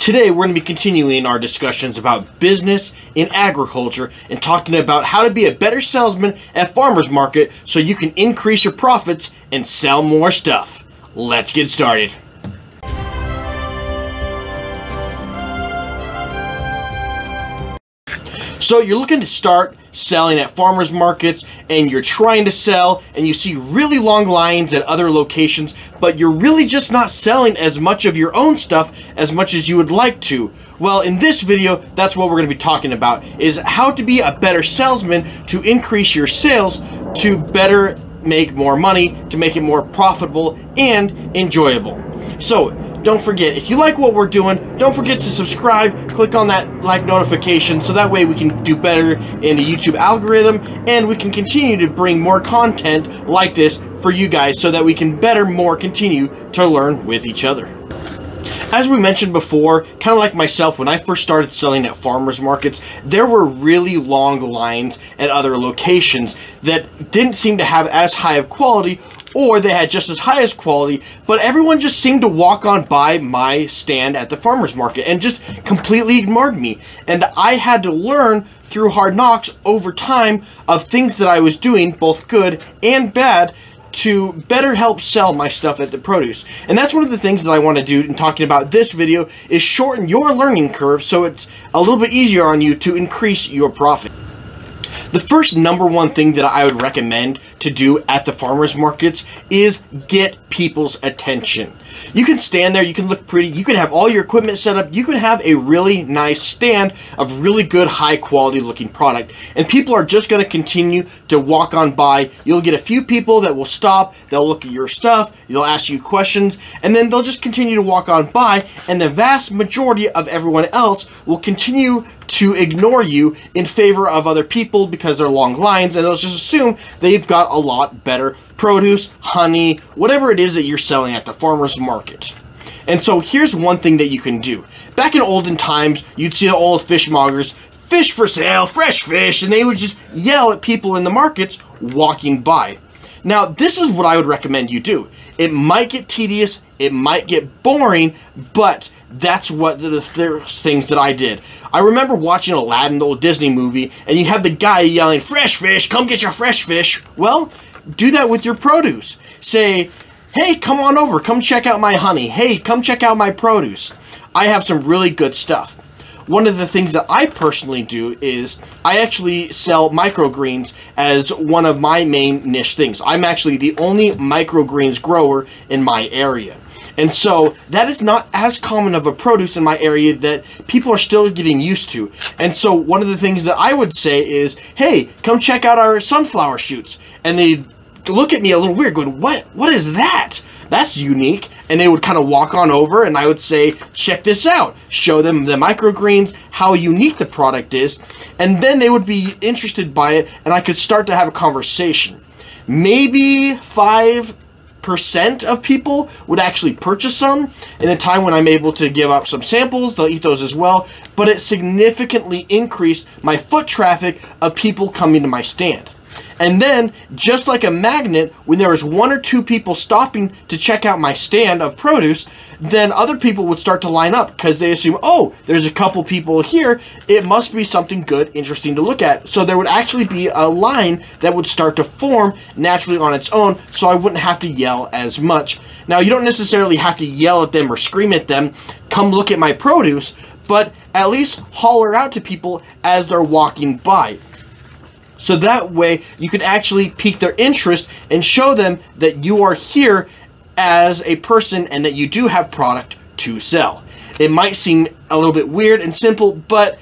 Today, we're going to be continuing our discussions about business in agriculture and talking about how to be a better salesman at farmers market so you can increase your profits and sell more stuff. Let's get started. So you're looking to start selling at farmers markets and you're trying to sell and you see really long lines at other locations, but you're really just not selling as much of your own stuff as much as you would like to. Well, in this video, that's what we're going to be talking about, is how to be a better salesman to increase your sales to better make more money, to make it more profitable and enjoyable. So, don't forget, if you like what we're doing, don't forget to subscribe, click on that like notification so that way we can do better in the YouTube algorithm and we can continue to bring more content like this for you guys so that we can better more continue to learn with each other. As we mentioned before, kind of like myself, when I first started selling at farmers markets, there were really long lines at other locations that didn't seem to have as high of quality or they had just as high as quality, but everyone just seemed to walk on by my stand at the farmer's market and just completely ignored me. And I had to learn through hard knocks over time of things that I was doing, both good and bad, to better help sell my stuff at the produce. And that's one of the things that I want to do in talking about this video is shorten your learning curve so it's a little bit easier on you to increase your profit. The first number one thing that I would recommend to do at the farmers markets is get people's attention. You can stand there, you can look pretty, you can have all your equipment set up, you can have a really nice stand of really good high quality looking product and people are just going to continue to walk on by. You'll get a few people that will stop, they'll look at your stuff, they'll ask you questions and then they'll just continue to walk on by and the vast majority of everyone else will continue to ignore you in favor of other people because they're long lines and they'll just assume they've got a lot better produce, honey, whatever it is that you're selling at the farmer's market. And so here's one thing that you can do. Back in olden times, you'd see the old fishmongers, fish for sale, fresh fish, and they would just yell at people in the markets walking by. Now, this is what I would recommend you do. It might get tedious, it might get boring, but that's what the things that I did. I remember watching Aladdin, the old Disney movie, and you have the guy yelling, fresh fish, come get your fresh fish. Well, do that with your produce. Say, hey, come on over, come check out my honey. Hey, come check out my produce. I have some really good stuff. One of the things that I personally do is I actually sell microgreens as one of my main niche things. I'm actually the only microgreens grower in my area. And so that is not as common of a produce in my area that people are still getting used to. And so one of the things that I would say is, hey, come check out our sunflower shoots. And they look at me a little weird going, what, what is that? That's unique. And they would kind of walk on over and I would say, check this out. Show them the microgreens, how unique the product is. And then they would be interested by it and I could start to have a conversation. Maybe five percent of people would actually purchase some. In the time when I'm able to give up some samples, they'll eat those as well. But it significantly increased my foot traffic of people coming to my stand. And then, just like a magnet, when there was one or two people stopping to check out my stand of produce, then other people would start to line up because they assume, oh, there's a couple people here. It must be something good, interesting to look at. So there would actually be a line that would start to form naturally on its own, so I wouldn't have to yell as much. Now, you don't necessarily have to yell at them or scream at them, come look at my produce, but at least holler out to people as they're walking by. So that way you can actually pique their interest and show them that you are here as a person and that you do have product to sell. It might seem a little bit weird and simple, but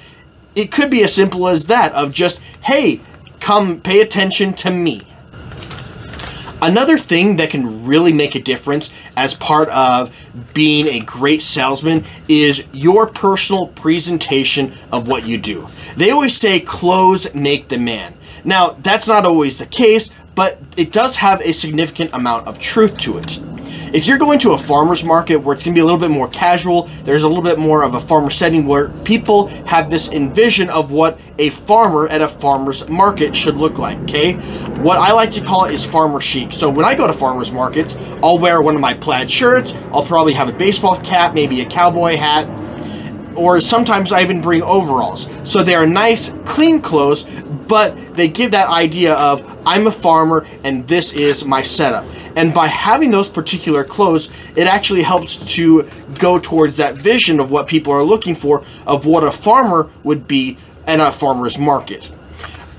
it could be as simple as that of just, hey, come pay attention to me. Another thing that can really make a difference as part of being a great salesman is your personal presentation of what you do. They always say clothes make the man. Now, that's not always the case, but it does have a significant amount of truth to it. If you're going to a farmer's market where it's going to be a little bit more casual, there's a little bit more of a farmer setting where people have this envision of what a farmer at a farmer's market should look like, okay? What I like to call it is farmer chic. So when I go to farmer's markets, I'll wear one of my plaid shirts, I'll probably have a baseball cap, maybe a cowboy hat, or sometimes I even bring overalls. So they are nice, clean clothes, but they give that idea of I'm a farmer and this is my setup. And by having those particular clothes, it actually helps to go towards that vision of what people are looking for, of what a farmer would be at a farmer's market.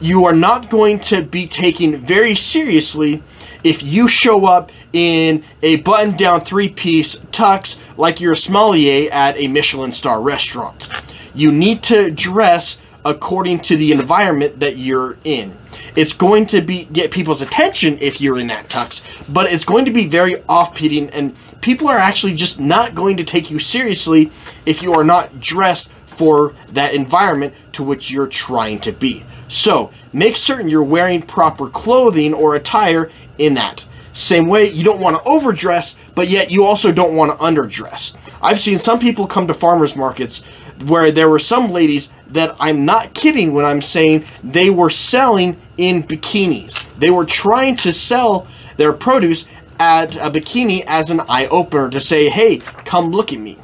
You are not going to be taken very seriously if you show up in a button down three piece tux like you're a sommelier at a Michelin star restaurant. You need to dress according to the environment that you're in. It's going to be get people's attention if you're in that tux, but it's going to be very off-putting and people are actually just not going to take you seriously if you are not dressed for that environment to which you're trying to be. So, make certain you're wearing proper clothing or attire in that. Same way, you don't want to overdress, but yet you also don't want to underdress. I've seen some people come to farmers markets where there were some ladies that I'm not kidding when I'm saying they were selling in bikinis. They were trying to sell their produce at a bikini as an eye opener to say, hey, come look at me.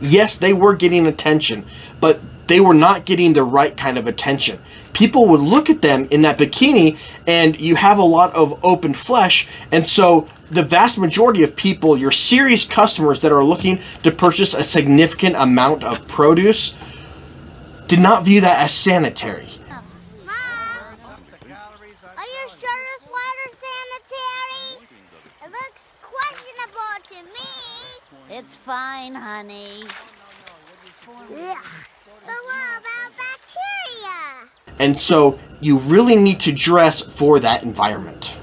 Yes, they were getting attention, but they were not getting the right kind of attention people would look at them in that bikini and you have a lot of open flesh and so the vast majority of people your serious customers that are looking to purchase a significant amount of produce did not view that as sanitary Mom, are your shutters water sanitary? It looks questionable to me. It's fine, honey. Ugh. But what about bacteria? And so you really need to dress for that environment.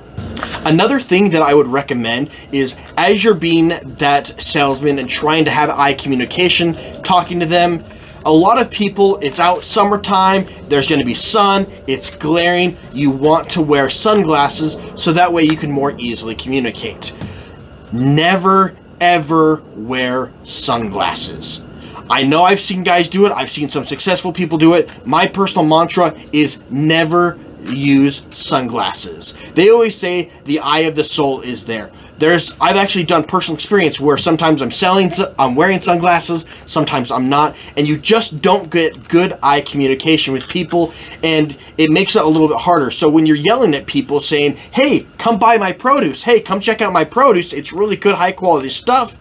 Another thing that I would recommend is as you're being that salesman and trying to have eye communication, talking to them, a lot of people, it's out summertime, there's going to be sun, it's glaring, you want to wear sunglasses so that way you can more easily communicate. Never ever wear sunglasses. I know I've seen guys do it. I've seen some successful people do it. My personal mantra is never use sunglasses. They always say the eye of the soul is there. There's I've actually done personal experience where sometimes I'm selling I'm wearing sunglasses, sometimes I'm not, and you just don't get good eye communication with people and it makes it a little bit harder. So when you're yelling at people saying, "Hey, come buy my produce. Hey, come check out my produce. It's really good high quality stuff."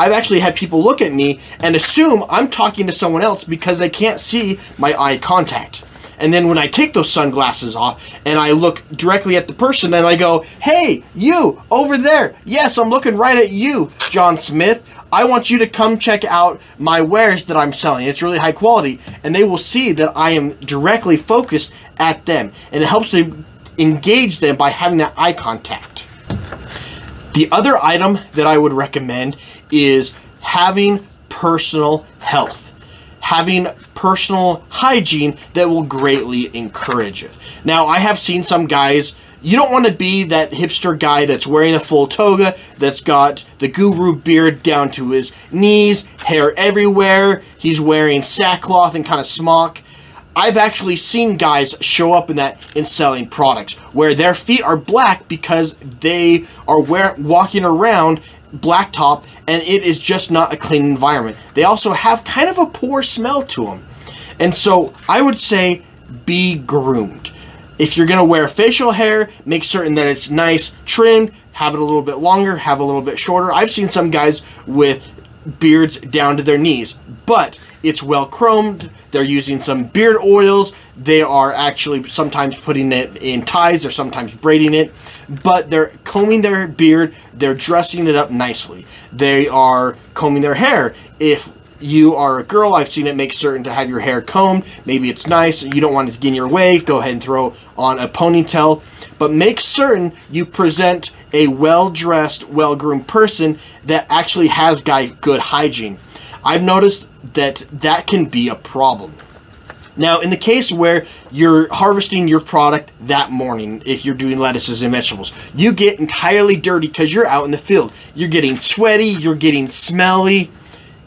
I've actually had people look at me and assume I'm talking to someone else because they can't see my eye contact. And then when I take those sunglasses off and I look directly at the person and I go, hey, you over there. Yes, I'm looking right at you, John Smith. I want you to come check out my wares that I'm selling. It's really high quality. And they will see that I am directly focused at them. And it helps to engage them by having that eye contact. The other item that I would recommend is having personal health, having personal hygiene that will greatly encourage it. Now, I have seen some guys. You don't want to be that hipster guy that's wearing a full toga, that's got the guru beard down to his knees, hair everywhere. He's wearing sackcloth and kind of smock. I've actually seen guys show up in that in selling products where their feet are black because they are wear, walking around blacktop and it is just not a clean environment. They also have kind of a poor smell to them. And so I would say be groomed. If you're going to wear facial hair, make certain that it's nice, trimmed, have it a little bit longer, have a little bit shorter. I've seen some guys with beards down to their knees, but it's well chromed. They're using some beard oils. They are actually sometimes putting it in ties. They're sometimes braiding it. But they're combing their beard. They're dressing it up nicely. They are combing their hair. If you are a girl, I've seen it make certain to have your hair combed. Maybe it's nice. You don't want it to get in your way. Go ahead and throw on a ponytail. But make certain you present a well-dressed, well-groomed person that actually has guy good hygiene. I've noticed that that can be a problem. Now, in the case where you're harvesting your product that morning, if you're doing lettuces and vegetables, you get entirely dirty because you're out in the field. You're getting sweaty, you're getting smelly.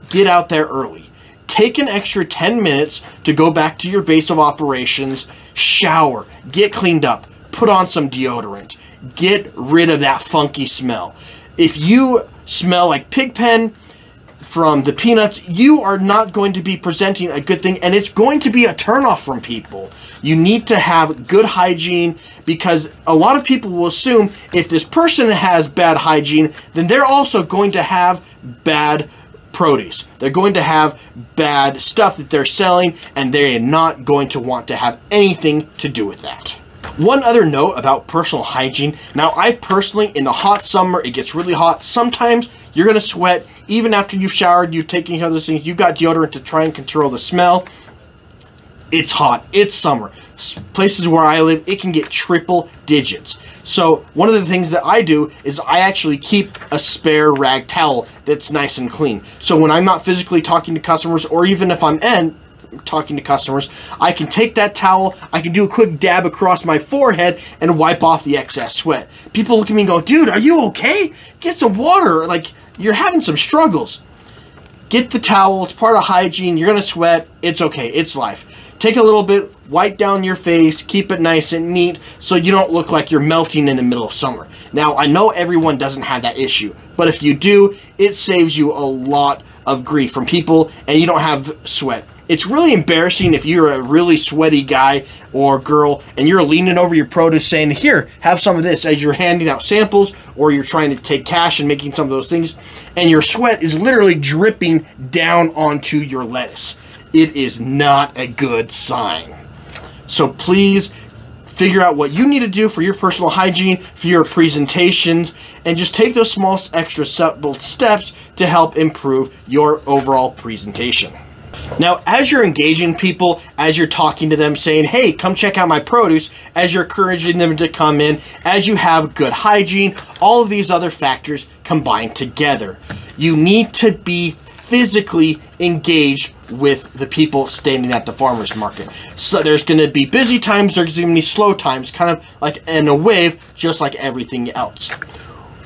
Get out there early. Take an extra 10 minutes to go back to your base of operations, shower, get cleaned up, put on some deodorant, get rid of that funky smell. If you smell like pig pen, from the peanuts, you are not going to be presenting a good thing and it's going to be a turnoff from people. You need to have good hygiene because a lot of people will assume if this person has bad hygiene, then they're also going to have bad produce. They're going to have bad stuff that they're selling and they're not going to want to have anything to do with that. One other note about personal hygiene. Now, I personally, in the hot summer, it gets really hot. Sometimes you're going to sweat even after you've showered, care of those things, You've got deodorant to try and control the smell. It's hot. It's summer. Places where I live, it can get triple digits. So one of the things that I do is I actually keep a spare rag towel that's nice and clean. So when I'm not physically talking to customers, or even if I'm in talking to customers, I can take that towel, I can do a quick dab across my forehead and wipe off the excess sweat. People look at me and go, dude, are you okay? Get some water. Like, you're having some struggles. Get the towel. It's part of hygiene. You're going to sweat. It's okay. It's life. Take a little bit, wipe down your face, keep it nice and neat so you don't look like you're melting in the middle of summer. Now, I know everyone doesn't have that issue, but if you do, it saves you a lot of grief from people and you don't have sweat it's really embarrassing if you're a really sweaty guy or girl and you're leaning over your produce saying, Here, have some of this as you're handing out samples or you're trying to take cash and making some of those things, and your sweat is literally dripping down onto your lettuce. It is not a good sign. So please figure out what you need to do for your personal hygiene, for your presentations, and just take those small extra subtle steps to help improve your overall presentation. Now, as you're engaging people, as you're talking to them, saying, hey, come check out my produce, as you're encouraging them to come in, as you have good hygiene, all of these other factors combine together. You need to be physically engaged with the people standing at the farmer's market. So there's going to be busy times, there's going to be slow times, kind of like in a wave, just like everything else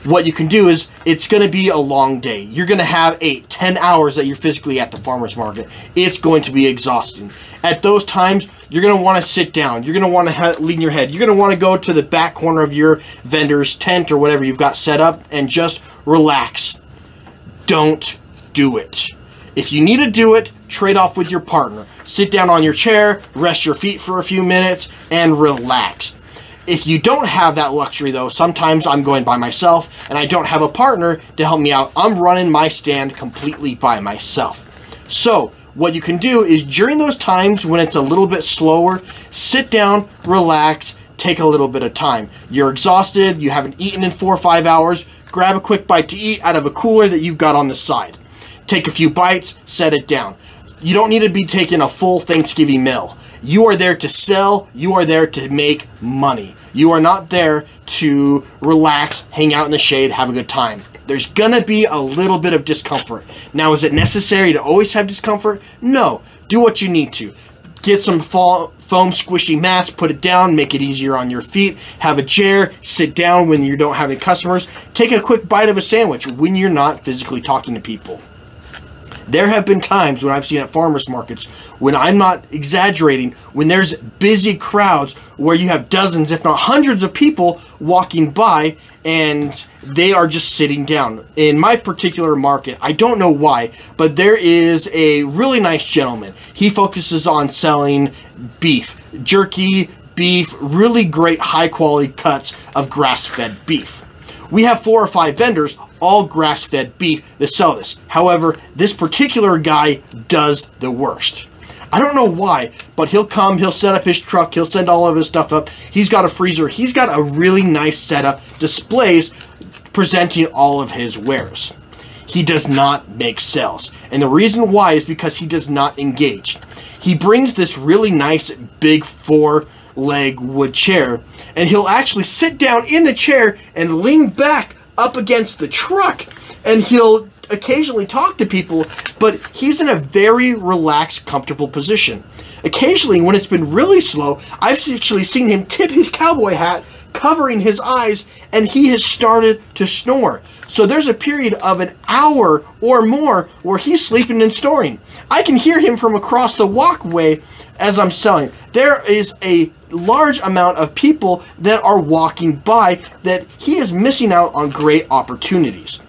what you can do is it's going to be a long day. You're going to have eight, ten hours that you're physically at the farmer's market. It's going to be exhausting. At those times, you're going to want to sit down. You're going to want to lean your head. You're going to want to go to the back corner of your vendor's tent or whatever you've got set up and just relax. Don't do it. If you need to do it, trade off with your partner. Sit down on your chair, rest your feet for a few minutes, and relax. If you don't have that luxury though, sometimes I'm going by myself and I don't have a partner to help me out. I'm running my stand completely by myself. So, what you can do is during those times when it's a little bit slower, sit down, relax, take a little bit of time. You're exhausted, you haven't eaten in four or five hours, grab a quick bite to eat out of a cooler that you've got on the side. Take a few bites, set it down. You don't need to be taking a full Thanksgiving meal. You are there to sell, you are there to make money. You are not there to relax, hang out in the shade, have a good time. There's gonna be a little bit of discomfort. Now, is it necessary to always have discomfort? No. Do what you need to. Get some foam squishy mats, put it down, make it easier on your feet. Have a chair, sit down when you don't have any customers. Take a quick bite of a sandwich when you're not physically talking to people. There have been times when I've seen at farmers markets when I'm not exaggerating, when there's busy crowds where you have dozens, if not hundreds of people walking by and they are just sitting down. In my particular market, I don't know why, but there is a really nice gentleman. He focuses on selling beef, jerky, beef, really great high quality cuts of grass fed beef. We have four or five vendors, all grass fed beef, that sell this. However, this particular guy does the worst. I don't know why, but he'll come, he'll set up his truck, he'll send all of his stuff up. He's got a freezer, he's got a really nice setup, displays presenting all of his wares. He does not make sales. And the reason why is because he does not engage. He brings this really nice big four leg wood chair and he'll actually sit down in the chair and lean back up against the truck and he'll occasionally talk to people, but he's in a very relaxed, comfortable position. Occasionally, when it's been really slow, I've actually seen him tip his cowboy hat, covering his eyes, and he has started to snore. So there's a period of an hour or more where he's sleeping and snoring. I can hear him from across the walkway as I'm selling. There is a large amount of people that are walking by that he is missing out on great opportunities.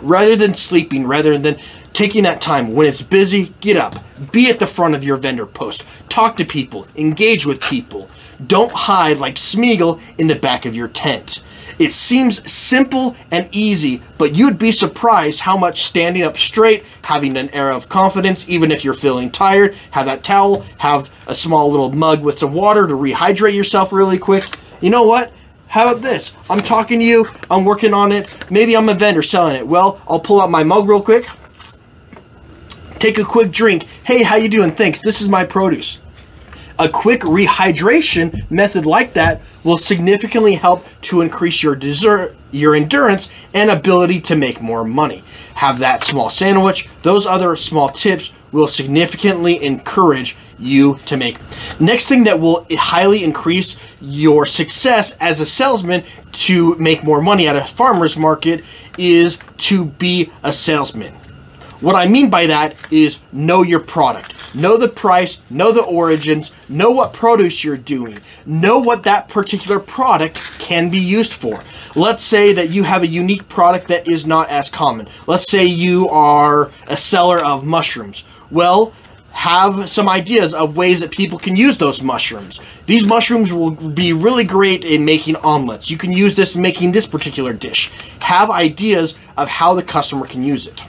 Rather than sleeping, rather than taking that time when it's busy, get up, be at the front of your vendor post, talk to people, engage with people. Don't hide like Smeagol in the back of your tent. It seems simple and easy, but you'd be surprised how much standing up straight, having an air of confidence, even if you're feeling tired, have that towel, have a small little mug with some water to rehydrate yourself really quick. You know what? How about this? I'm talking to you, I'm working on it, maybe I'm a vendor selling it. Well, I'll pull out my mug real quick, take a quick drink. Hey, how you doing? Thanks. This is my produce. A quick rehydration method like that will significantly help to increase your desert, your endurance and ability to make more money. Have that small sandwich. Those other small tips will significantly encourage you to make. Next thing that will highly increase your success as a salesman to make more money at a farmer's market is to be a salesman. What I mean by that is know your product. Know the price, know the origins, know what produce you're doing, know what that particular product can be used for. Let's say that you have a unique product that is not as common. Let's say you are a seller of mushrooms. Well, have some ideas of ways that people can use those mushrooms. These mushrooms will be really great in making omelets. You can use this in making this particular dish. Have ideas of how the customer can use it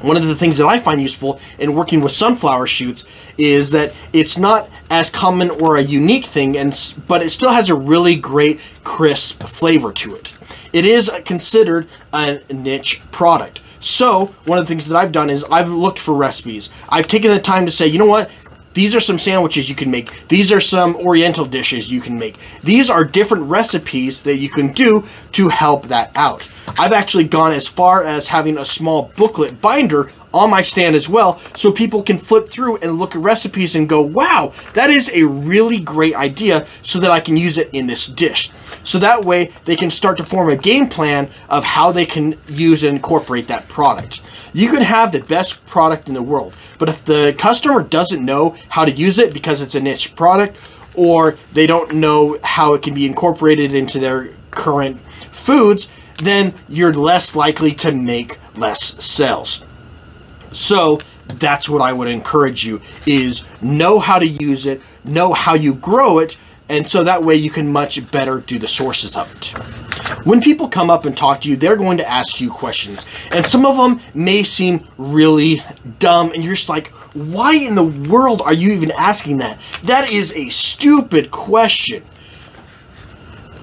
one of the things that I find useful in working with sunflower shoots is that it's not as common or a unique thing, and but it still has a really great crisp flavor to it. It is considered a niche product. So one of the things that I've done is I've looked for recipes. I've taken the time to say, you know what, these are some sandwiches you can make. These are some oriental dishes you can make. These are different recipes that you can do to help that out. I've actually gone as far as having a small booklet binder on my stand as well so people can flip through and look at recipes and go, wow, that is a really great idea so that I can use it in this dish. So that way they can start to form a game plan of how they can use and incorporate that product. You can have the best product in the world, but if the customer doesn't know how to use it because it's a niche product or they don't know how it can be incorporated into their current foods, then you're less likely to make less sales. So that's what I would encourage you is know how to use it, know how you grow it, and so that way you can much better do the sources of it. When people come up and talk to you, they're going to ask you questions. And some of them may seem really dumb, and you're just like, why in the world are you even asking that? That is a stupid question.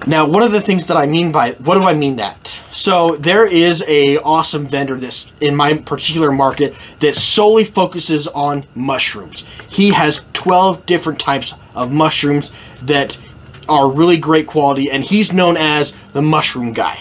Now, one of the things that I mean by what do I mean that? So there is a awesome vendor that's in my particular market that solely focuses on mushrooms. He has 12 different types of mushrooms that are really great quality and he's known as the mushroom guy.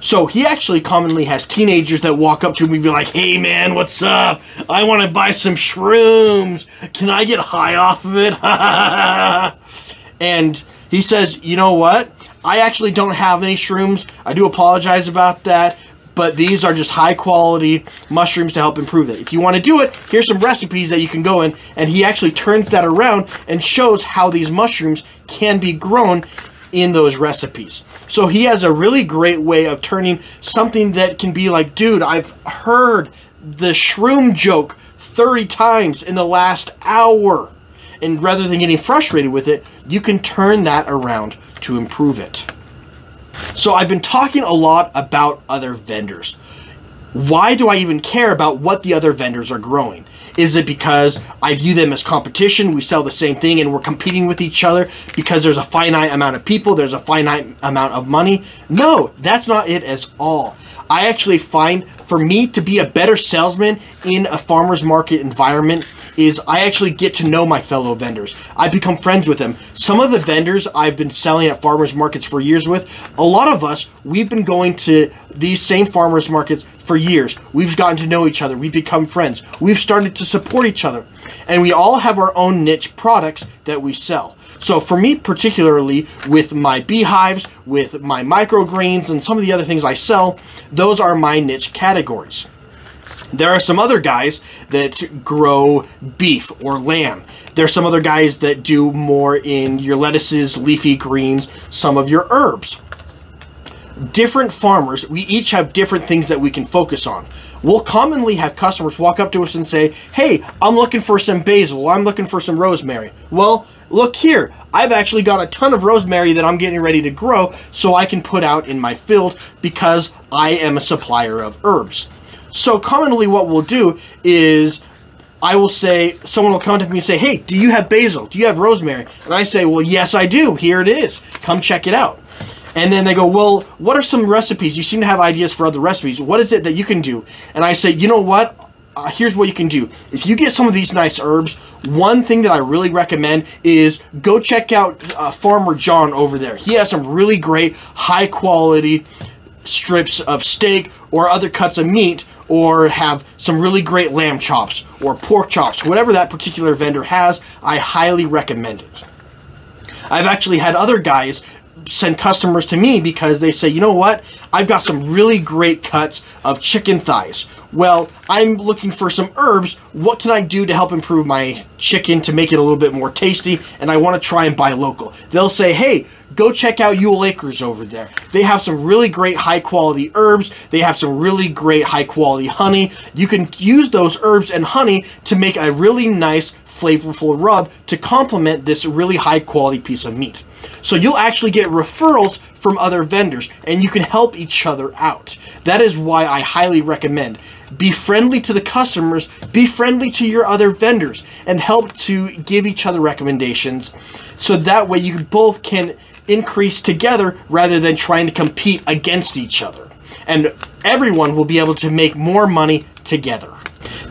So he actually commonly has teenagers that walk up to him and be like, "Hey man, what's up? I want to buy some shrooms. Can I get high off of it?" and he says, "You know what? I actually don't have any shrooms. I do apologize about that, but these are just high quality mushrooms to help improve it. If you want to do it, here's some recipes that you can go in, and he actually turns that around and shows how these mushrooms can be grown in those recipes. So he has a really great way of turning something that can be like, dude, I've heard the shroom joke 30 times in the last hour. And rather than getting frustrated with it, you can turn that around to improve it. So I've been talking a lot about other vendors. Why do I even care about what the other vendors are growing? Is it because I view them as competition? We sell the same thing and we're competing with each other because there's a finite amount of people, there's a finite amount of money? No, that's not it at all. I actually find for me to be a better salesman in a farmer's market environment is I actually get to know my fellow vendors. I become friends with them. Some of the vendors I've been selling at farmers markets for years with, a lot of us, we've been going to these same farmers markets for years. We've gotten to know each other. We've become friends. We've started to support each other. And we all have our own niche products that we sell. So for me particularly, with my beehives, with my microgreens, and some of the other things I sell, those are my niche categories. There are some other guys that grow beef or lamb. There's some other guys that do more in your lettuces, leafy greens, some of your herbs. Different farmers, we each have different things that we can focus on. we'll commonly have customers walk up to us and say, Hey, I'm looking for some basil, I'm looking for some rosemary. Well, look here, I've actually got a ton of rosemary that I'm getting ready to grow so I can put out in my field because I am a supplier of herbs. So, commonly, what we'll do is I will say, someone will contact me and say, Hey, do you have basil? Do you have rosemary? And I say, Well, yes, I do. Here it is. Come check it out. And then they go, Well, what are some recipes? You seem to have ideas for other recipes. What is it that you can do? And I say, You know what? Uh, here's what you can do. If you get some of these nice herbs, one thing that I really recommend is go check out uh, Farmer John over there. He has some really great, high quality strips of steak or other cuts of meat or have some really great lamb chops or pork chops, whatever that particular vendor has, I highly recommend it. I've actually had other guys send customers to me because they say, you know what, I've got some really great cuts of chicken thighs. Well, I'm looking for some herbs. What can I do to help improve my chicken to make it a little bit more tasty? And I want to try and buy local. They'll say, hey, go check out Ewell Acres over there. They have some really great high quality herbs. They have some really great high quality honey. You can use those herbs and honey to make a really nice flavorful rub to complement this really high quality piece of meat. So you'll actually get referrals from other vendors and you can help each other out. That is why I highly recommend be friendly to the customers, be friendly to your other vendors and help to give each other recommendations so that way you both can increase together rather than trying to compete against each other. And everyone will be able to make more money together.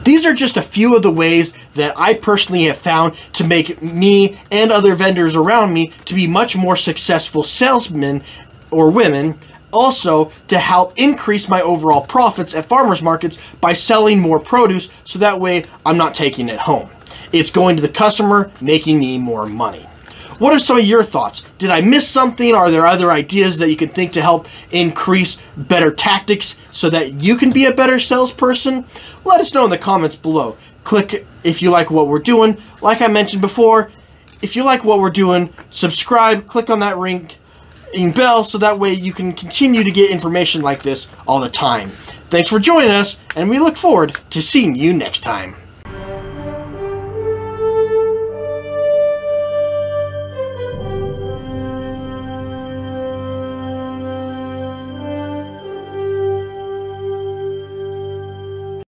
These are just a few of the ways that I personally have found to make me and other vendors around me to be much more successful salesmen or women. Also, to help increase my overall profits at farmers markets by selling more produce so that way I'm not taking it home. It's going to the customer, making me more money. What are some of your thoughts? Did I miss something? Are there other ideas that you can think to help increase better tactics so that you can be a better salesperson? Let us know in the comments below. Click if you like what we're doing. Like I mentioned before, if you like what we're doing, subscribe, click on that ring bell so that way you can continue to get information like this all the time. Thanks for joining us, and we look forward to seeing you next time.